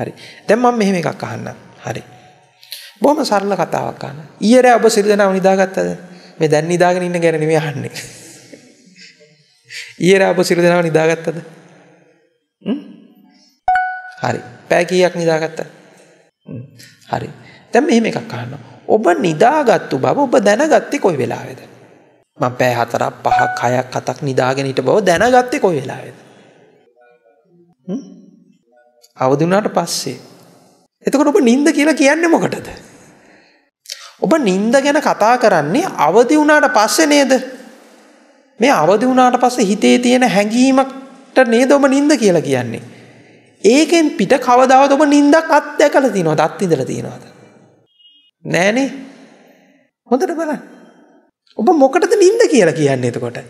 හරි. දැන් මම මෙහෙම එකක් අහන්නම්. හරි. බොහොම සරල කතාවක් අහන්න. ඊයේ රෑ ඔබ සිල් දනාව නිදාගත්තද? මේ දැන් නිදාගෙන ඉන්න ගැන නෙමෙයි අහන්නේ. ඊයේ රෑ ඔබ සිල් දනාව නිදාගත්තද? හ්ම්? හරි. පැය කීයක් නිදාගත්තද? හරි. දැන් මෙහෙම එකක් අහන්න. ඔබ නිදාගත්තු බව ඔබ දැනගත්තේ කොයි වෙලාවේද? මම පැය 4ක් 5ක් 6ක් 7ක් නිදාගෙන හිට බව දැනගත්තේ කොයි වෙලාවේද? හ්ම්? අවදි වුණාට පස්සේ. එතකොට ඔබ නිින්ද කියලා කියන්නේ මොකටද? ඔබ නිින්ද ගැන කතා කරන්නේ අවදි වුණාට පස්සේ නේද? මේ අවදි වුණාට පස්සේ හිතේ තියෙන හැඟීමකට නේද ඔබ නිින්ද කියලා කියන්නේ. ඒකෙන් පිට කවදාවත් ඔබ නිින්දක් අත්දැකලා තියෙනවද? අත්විඳලා තියෙනවද? නෑනේ. හොඳට බලන්න. ඔබ මොකටද නිින්ද කියලා කියන්නේ එතකොට?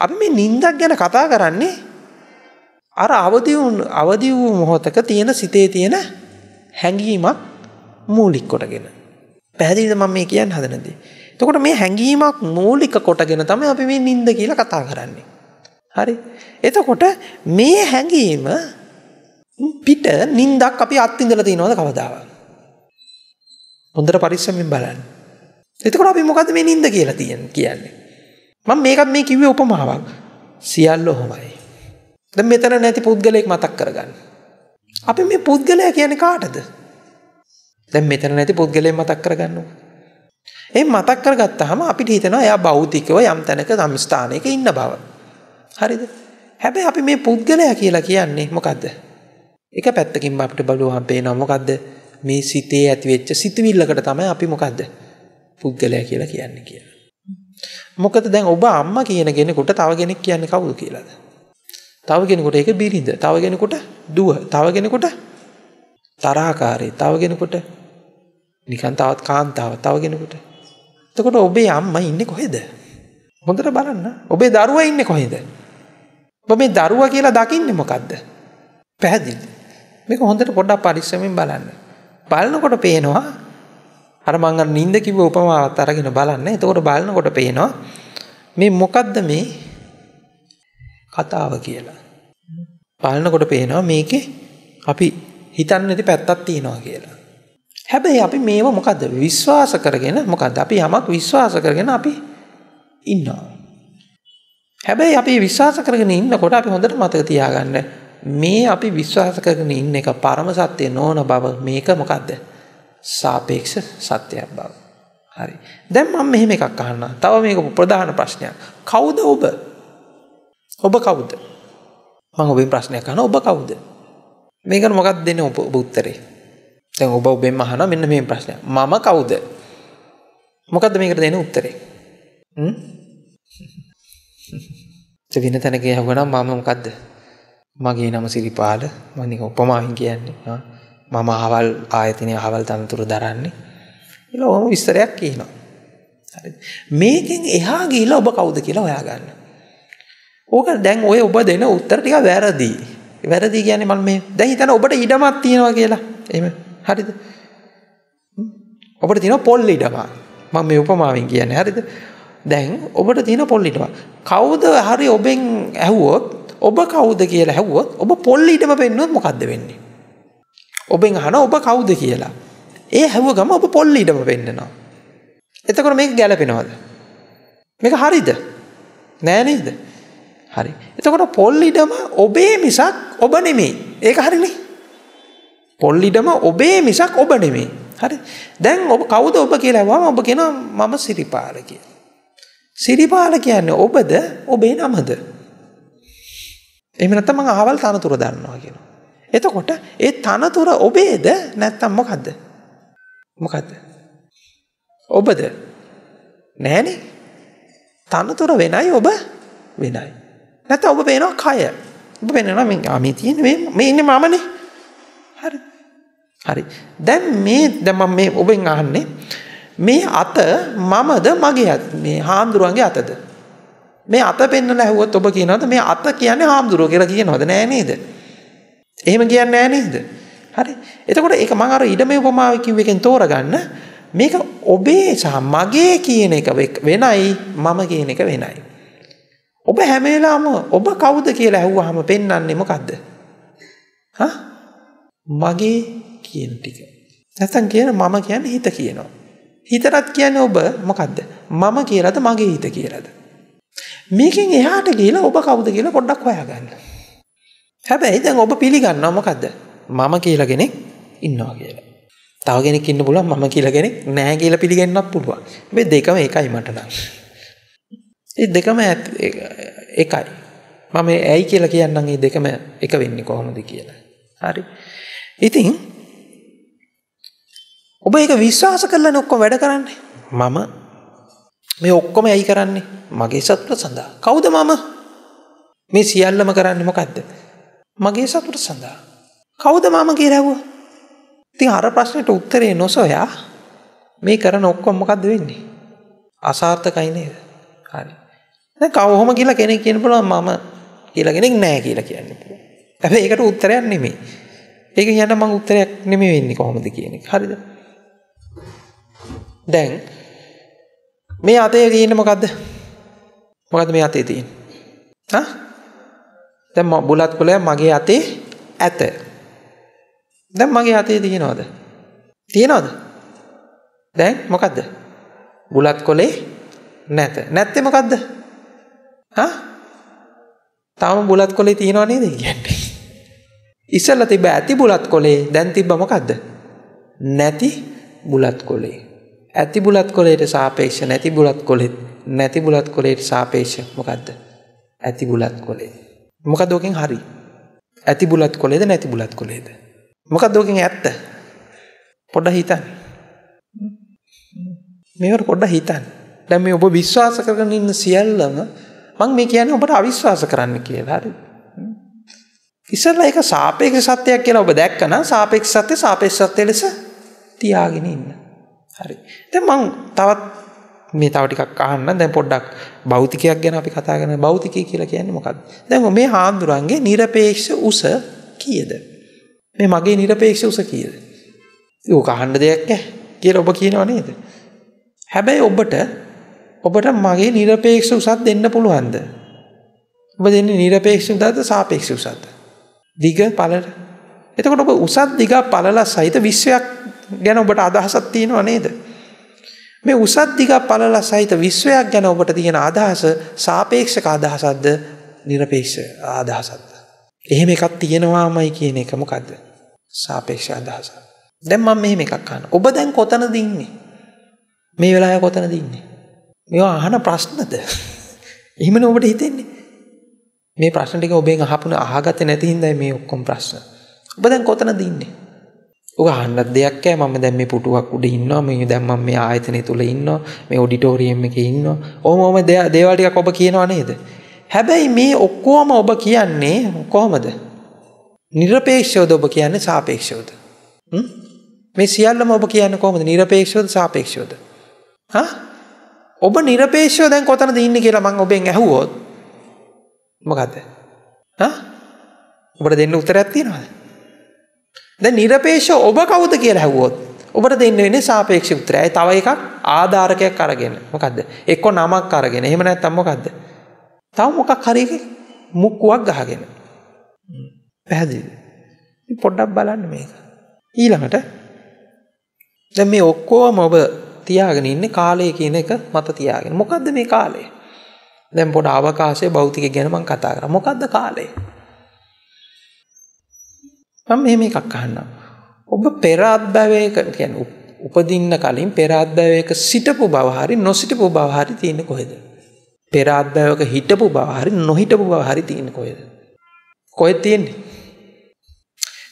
අපි මේ නිින්දක් ගැන කතා කරන්නේ අර අවදි වූ අවදි වූ මොහොතක තියෙන සිතේ තියෙන හැඟීමක් මූලික කොටගෙන. පැහැදිලිද මම මේ කියන්න හදන දේ? එතකොට මේ හැඟීමක් මූලික කොටගෙන තමයි අපි මේ නිින්ද කියලා කතා කරන්නේ. හරි? එතකොට මේ හැඟීම පිට නිින්දක් අපි අත්විඳලා තියෙනවද කවදාවත්? හොඳට පරිස්සමෙන් බලන්න. එතකොට අපි මොකද්ද මේ නිින්ද කියලා කියන්නේ? මම මේකත් මේ කිව්වේ උපමාවක්. සියල්ල ඔහොමයි. දැන් මෙතන නැති පුද්ගලයෙක් මතක් කරගන්න. අපි මේ පුද්ගලයා කියන්නේ කාටද? දැන් මෙතන නැති පුද්ගලයෙක් මතක් කරගන්නකො. ඒ මතක් කරගත්තාම අපිට හිතෙනවා එයා භෞතිකව යම් තැනක සම් ස්ථානයක ඉන්න බව. හරිද? හැබැයි අපි මේ පුද්ගලයා කියලා කියන්නේ මොකද්ද? එක පැත්තකින් අපිට බලුවහම පේනවා මොකද්ද? මේ සිතේ ඇතිවෙච්ච සිතවිල්ලකට තමයි අපි මොකද්ද? පුද්ගලයා කියලා කියන්නේ කියලා. මොකද දැන් ඔබ අම්මා කියන කෙනෙකුට තව කෙනෙක් කියන්නේ කවුද කියලාද? තව කෙනෙකුට ඒක බිරිඳ, තව කෙනෙකුට දුව, තව කෙනෙකුට තරහකාරී, තව කෙනෙකුට නිකන් තවත් කාන්තාව, තව කෙනෙකුට. එතකොට ඔබේ අම්මා ඉන්නේ කොහෙද? හොඳට බලන්න. ඔබේ දරුවා ඉන්නේ කොහෙද? ඔබ මේ දරුවා කියලා දකින්නේ මොකද්ද? පැහැදිලි. මේක හොඳට පොඩ්ඩක් පරිස්සමෙන් බලන්න. බලනකොට පේනවා අර මං අර නිින්ද කිව්ව උපමාවත් අරගෙන බලන්න. එතකොට බලනකොට පේනවා මේ මොකද්ද මේ කතාව කියලා. බලනකොට පේනවා මේකේ අපි හිතන්නේ නැති පැත්තක් තියෙනවා කියලා. හැබැයි අපි මේව මොකද්ද විශ්වාස කරගෙන මොකද්ද අපි යමක් විශ්වාස කරගෙන අපි ඉන්නවා. හැබැයි අපි විශ්වාස කරගෙන ඉන්නකොට අපි හොඳට මතක තියාගන්න මේ අපි විශ්වාස කරගෙන ඉන්න එක පරම සත්‍ය නොවන බව මේක මොකද්ද? සාපේක්ෂ සත්‍යයක් බව. හරි. දැන් මම මෙහෙම එකක් අහන්නම්. තව මේක ප්‍රධාන ප්‍රශ්නයක්. කවුද ඔබ? ඔබ කවුද? මම ඔබෙන් ප්‍රශ්නයක් අහනවා ඔබ කවුද? මේකට මොකක්ද දෙන්නේ ඔබ ඔබ උත්තරේ? දැන් ඔබ ඔබෙන් අහනවා මෙන්න මේ ප්‍රශ්නයක්. මම කවුද? මොකද්ද මේකට දෙන්නේ උත්තරේ? හ්ම්? වෙන තැනක යහුවනම් මම මොකද්ද? මගේ නම සිරිපාල මම නිකන් උපමාවෙන් කියන්නේ මම අහවල් ආයතනයේ අහවල් තනතුරු දරන්නේ ඊළඟ ඔහොම විස්තරයක් කියනවා හරිද මේකෙන් එහා ගිහිල්ලා ඔබ කවුද කියලා හොයාගන්න ඕක දැන් ඔය ඔබ දෙන උත්තර ටික වැරදි වැරදි කියන්නේ මම මේ දැන් හිතන්න ඔබට ඉඩමක් තියෙනවා කියලා එහෙම හරිද ඔබට තියෙනවා පොල් ඉඩම මම මේ උපමාවෙන් කියන්නේ හරිද දැන් ඔබට තියෙන පොල් ඉඩම කවුද හරි ඔබෙන් ඇහුවොත් ඔබ කවුද කියලා හැව්වොත් ඔබ පොල් ඊටම පෙන්නුවොත් මොකද්ද වෙන්නේ? ඔබෙන් අහන ඔබ කවුද කියලා. ඒ හැව්ව ගම ඔබ පොල් ඊටම පෙන්නනවා. එතකොට මේක ගැලපෙනවද? මේක හරිද? නෑ නේද? හරි. එතකොට පොල් ඊටම ඔබේ මිසක් ඔබ නෙමෙයි. ඒක හරිනේ. පොල් ඊටම ඔබේ මිසක් ඔබ නෙමෙයි. හරි. දැන් ඔබ කවුද ඔබ කියලා ඇහුවම ඔබ කියනවා මම සිරිපාල කියලා. සිරිපාල කියන්නේ ඔබද ඔබේ නමද? එහෙම නැත්නම් මම අහවල් තනතුර දන්නවා කියනවා. එතකොට ඒ තනතුර ඔබේද නැත්නම් මොකද්ද? මොකද්ද? ඔබද? නෑනේ. තනතුර වෙනයි ඔබ වෙනයි. නැත්නම් ඔබ පේනවා කය. ඔබ පේනවා මේ මේ තියෙන්නේ මේ මේ ඉන්නේ මමනේ. හරි. හරි. දැන් මේ දැන් මම මේ ඔබෙන් අහන්නේ මේ අත මමද මගේ මේ හාමුදුරුවන්ගේ අතද? මේ අත පෙන්නලා ඇහුවොත් ඔබ කියනවාද මේ අත කියන්නේ හාමුදුරුවෝ කියලා කියනවද නෑ නේද? එහෙම කියන්නේ නෑ නේද? හරි. එතකොට ඒක මම අර ඉඩමේ උපමාව කිව්ව එකෙන් තෝරගන්න මේක ඔබේ සහ මගේ කියන එක වෙනයි මම කියන එක වෙනයි. ඔබ හැම වෙලාවම ඔබ කවුද කියලා ඇහුවාම පෙන්වන්නේ මොකද්ද? හා? මගේ කියන ටික. නැත්තම් කියන මම කියන්නේ හිත කියනවා. හිතටත් කියන්නේ ඔබ මොකද්ද? මම කියලාද මගේ හිත කියලාද? මේකෙන් එහාට ගිහිලා ඔබ කවුද කියලා පොඩ්ඩක් හොයාගන්න. හැබැයි දැන් ඔබ පිළිගන්නවා මොකද්ද? මම කියලා කෙනෙක් ඉන්නවා කියලා. තව කෙනෙක් ඉන්න පුළුවන් මම කියලා කෙනෙක් නැහැ කියලා පිළිගන්නත් පුළුවන්. මේ දෙකම එකයි මට නම්. ඒ දෙකම එකයි. මම ඇයි කියලා කියන්නම් මේ දෙකම එක වෙන්නේ කොහොමද කියලා. හරි. ඉතින් ඔබ ඒක විශ්වාස කරලානේ ඔක්කොම වැඩ කරන්නේ. මම මේ ඔක්කොම ඇයි කරන්නේ? මගේ සතුට සඳහා. කවුද මම? මේ සියල්ලම කරන්නේ මොකද්ද? මගේ සතුට සඳහා. කවුද මම කියලා ඇහුවා? ඉතින් අර ප්‍රශ්නෙට උත්තරේ නොසොයා මේ කරන ඔක්කොම මොකද්ද වෙන්නේ? අසාර්ථකයි නේද? හරි. දැන් කවොහොම කියලා කෙනෙක් කියන්න පුළුවන් මම කියලා කෙනෙක් නැහැ කියලා කියන්න පුළුවන්. හැබැයි ඒකට උත්තරයක් නෙමෙයි. ඒක කියන්න මම උත්තරයක් නෙමෙයි වෙන්නේ කොහොමද කියන එක. හරිද? දැන් මේ අතේ තියෙන්නේ මොකද්ද? මොකද්ද මේ අතේ තියෙන්නේ? හා? දැන් බුලත් කොළය මගේ අතේ ඇත. දැන් මගේ අතේ තියෙනවද? තියෙනවද? දැන් මොකද්ද? බුලත් කොළේ නැත. නැත්තේ මොකද්ද? හා? තාම බුලත් කොළේ තියෙනව නේද කියන්නේ? ඉස්සෙල්ලා තිබ්බ ඇති බුලත් කොළේ දැන් තිබ්බ මොකද්ද? නැති බුලත් කොළේ. ඇති බුලත් කොළේට සාපේක්ෂ නැති බුලත් කොළෙත් නැති බුලත් කොළේට සාපේක්ෂ මොකද්ද? ඇති බුලත් කොළේ. මොකද ඔකෙන් හරි? ඇති බුලත් කොළේද නැති බුලත් කොළේද? මොකද ඔකෙන් ඇත්ත? පොඩ්ඩක් හිතන්න. මේවට පොඩ්ඩක් හිතන්න. දැන් මේ ඔබ විශ්වාස කරගෙන ඉන්න සියල්ලම මම මේ කියන්නේ ඔබට අවිශ්වාස කරන්න කියලා. හරි. ඉස්සෙල්ලා ඒක සාපේක්ෂ සත්‍යයක් කියලා ඔබ දැක්කනම් සාපේක්ෂ සත්‍ය සාපේක්ෂ සත්‍ය ලෙස තියාගෙන ඉන්න. හරි. දැන් මම තවත් මේ තව ටිකක් අහන්න දැන් පොඩ්ඩක් භෞතිකයක් ගැන අපි කතා කරන භෞතිකය කියලා කියන්නේ මොකක්ද? දැන් මේ හාමුදුරන්ගේ নিরপেক্ষ උස කීයද? මේ මගේ নিরপেক্ষ උස කීයද? ඒක අහන්න දෙයක් නැහැ කියලා ඔබ කියනව නේද? හැබැයි ඔබට ඔබට මගේ නිරපේක්ෂ උසත් දෙන්න පුළුවන්ද. ඔබ දෙන්න නිරපේක්ෂ දත සාපේක්ෂ උසත්. දිග පලට එතකොට ඔබ උසත් දිග පලල සහිත විශ්වයක් ගැන ඔබට අදහසත් තියෙනවා නේද. මේ උසත් දිග පලල සහිත විශ්වයක් ගැන ඔබට තියෙන අදහස සාපේක්ෂක අදහසක්ද නිරපේක්ෂ අදහසක්ද. එහෙම එකක් තියෙනවාමයි කියන එක මොකක්ද සාපේක්ෂ අදහස. දැම් මම මෙහෙම එකක් කන්න ඔබ දැන් කොතන දින්නේ මේ වෙලා කොතන දින්නේ මේවා අහන ප්‍රශ්නද? එහෙමනේ ඔබට හිතෙන්නේ. මේ ප්‍රශ්න ටික ඔබෙන් අහපුන අහගත්තේ නැති හින්දා මේ ඔක්කොම ප්‍රශ්න. ඔබ දැන් කොතනද ඉන්නේ? ඔක අහන්නත් දෙයක් ඈ මම දැන් මේ පුටුවක් උඩ ඉන්නවා. මේ දැන් මම මේ ආයතනය තුල ඉන්නවා. මේ ඔඩිටෝරියම් එකේ ඉන්නවා. ඕම ඕම දේවල් ටිකක් ඔබ කියනවා නේද? හැබැයි මේ ඔක්කොම ඔබ කියන්නේ කොහොමද? নিরপেক্ষවද ඔබ කියන්නේ සාපේක්ෂවද? මේ සියල්ලම ඔබ කියන්නේ කොහොමද? নিরপেক্ষවද සාපේක්ෂවද? හා? ඔබ නිරපේශව දැන් කොතන දඉන්න කියලා මං ඔබෙන් ඇහුවෝත් මොකක්ද ඔබට දෙන්න උතරයක් තියෙනවාද? දැ නිරපේශ ඔබ කවුද කියලා හැවුවොත් ඔබට දෙන්න වෙන සාපේක්ෂ උත්තරයි තව එකක් ආධාරකයක් අරගෙන. මොකක්ද එක්කො නමක් අරගෙන. එහෙම නැත්තම් මොකක්ද තව මොකක් හරික මුක්කුවක් ගහගෙන. පැහැදිලි පොඩ්ඩක් බලන්න මේක. ඊළඟට දැ මේ ඔක්කෝම ඔබ තියාගෙන ඉන්නේ කාලය කියන එක මත තියාගෙන. මොකද්ද මේ කාලය? දැන් පොඩ අවකාශය භෞතික ගැන මම කතා කරා. මොකද්ද කාලය? මම මෙහෙම එකක් අහන්නම්. ඔබ පෙර අත්භවයක කියන්නේ උපදින්න කලින් පෙර අත්භවයක සිටපු බව හරි නොසිටපු බව හරි තියෙන්නේ කොහෙද? පෙර අත්භවයක හිටපු බව හරි නොහිටපු බව හරි තියෙන්නේ කොහෙද? කොහෙද තියෙන්නේ?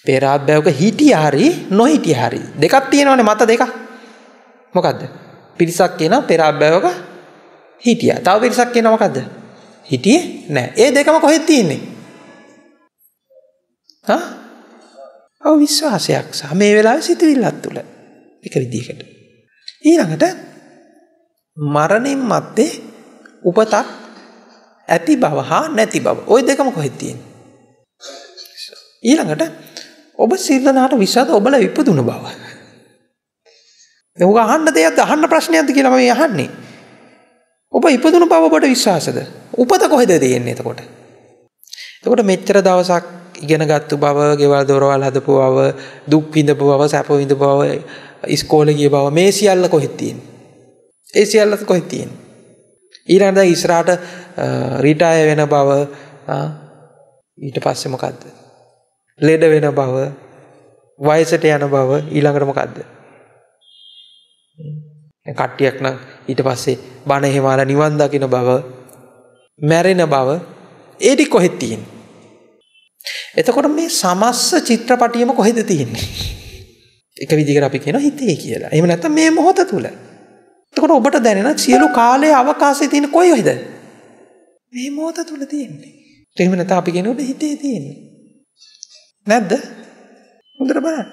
පෙර අත්භවයක හිටිය හරි නොහිටිය හරි දෙකක් තියෙනවනේ මත දෙකක්. මොකද්ද? පිරිසක් කියනවා පෙර අත්භවයක හිටියා. තව පිරිසක් කියනවා මොකද්ද? හිටියේ නැහැ. ඒ දෙකම කොහෙද තියෙන්නේ? හා? අවිශ්වාසයක් සහ මේ වෙලාවේ සිතවිල්ලක් තුල එක විදිහකට ඊළඟට මරණින් මත්තේ උපතක් ඇති බව හා නැති බව ওই දෙකම කොහෙද තියෙන්නේ ඊළඟට ඔබ සිල්දනාට විශ්වාස ඔබලා ඉපදුන බව ඔබ අහන්න දෙයක්ද අහන්න ප්‍රශ්නයක්ද කියලා මම අහන්නේ ඔබ ඉපදුන බව ඔබට විශ්වාසද උපත කොහෙද තියෙන්නේ එතකොට එතකොට මෙච්චර දවසක් ඉගෙන ගත්තු බව, ගෙවල් දොරවල් හදපු බව, දුක් විඳපු බව, සැප විඳපු බව, ඉස්කෝලේ ගිය බව මේ සියල්ල කොහෙද තියෙන්නේ? ඒ සියල්ල කොහෙද තියෙන්නේ? ඊළඟට ඉස්සරහට රිටයර් වෙන බව ඊට පස්සේ මොකද්ද? ලෙඩ වෙන බව, වයසට යන බව ඊළඟට මොකද්ද? කට්ටියක් නම් ඊට පස්සේ බණ එහෙම නිවන් දකින බව, මැරෙන බව ඒ ටික කොහෙද තියෙන්නේ? එතකොට මේ සමස්ස චිත්‍රපටියම කොහෙද තියෙන්නේ? එක විදිහකට අපි කියනවා හිතේ කියලා. එහෙම නැත්නම් මේ මොහොත තුල. එතකොට ඔබට දැනෙන සියලු කාලයේ අවකාශයේ තියෙන කොයි වේද? මේ මොහොත තුල තියෙන්නේ. එහෙම නැත්නම් අපි කියනකොට හිතේ තියෙන්නේ. නැද්ද? හොඳට බලන්න.